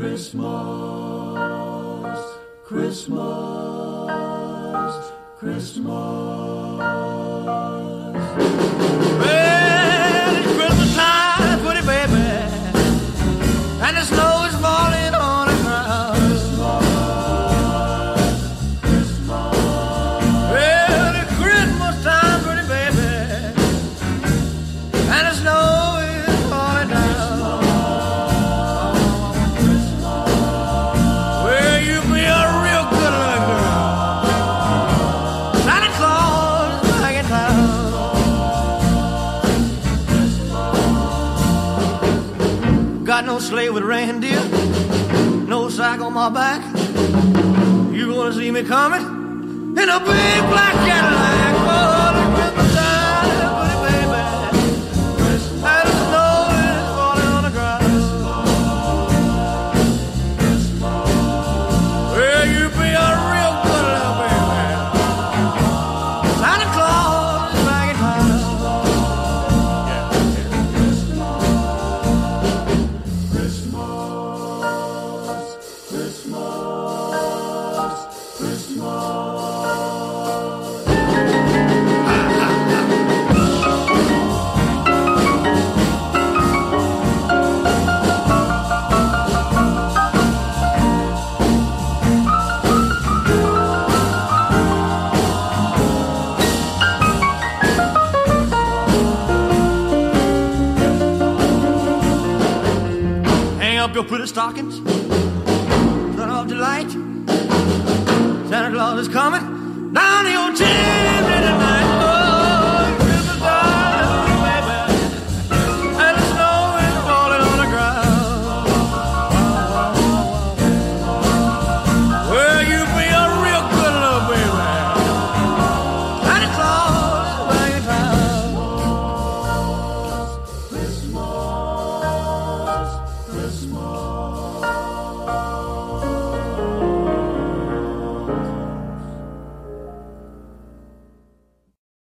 Christmas, Christmas, Christmas. Well, it's Christmas time, pretty baby, and the snow Got no sleigh with reindeer, no sack on my back. You gonna see me coming in a big black Cadillac? Oh, baby. The snow is falling on the ground. Well, you be a real good little baby. Santa Claus Hang up your pretty stockings light. Santa Claus is coming down the old chimney tonight. Oh, Christmas and the snow is falling on the ground. You be a real good little baby. Santa Claus is. Christmas, Christmas.